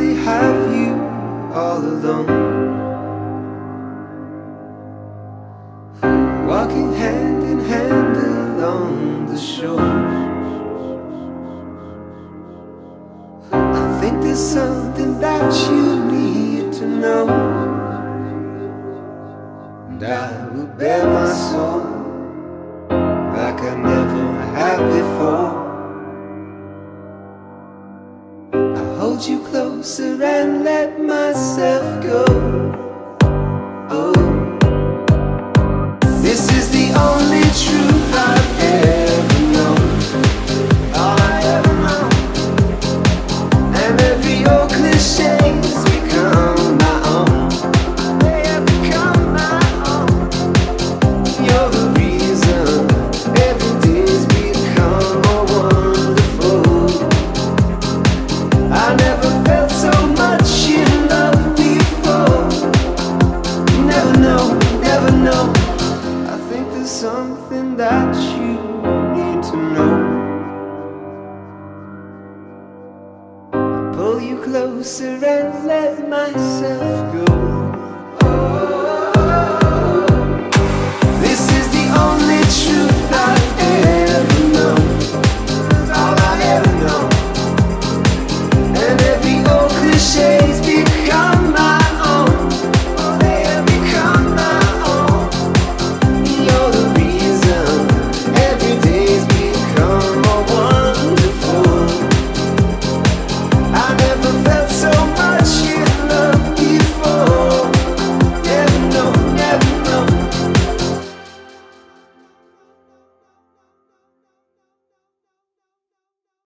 lonely have you all alone. Walking hand in hand along the shore. I think there's something that you need to know. And I will bare my soul hold you closer and let myself Pull you closer and let go.